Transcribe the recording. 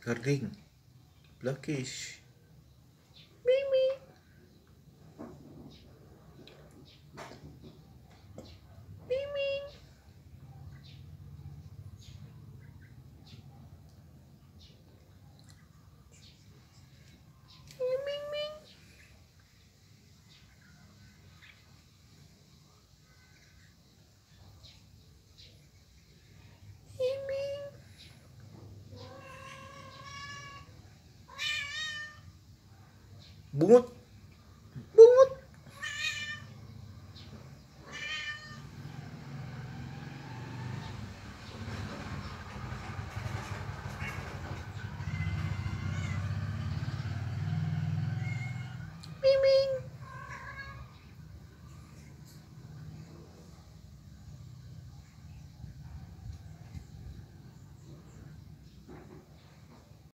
Karing. Blackish. bungut bungut Mimi.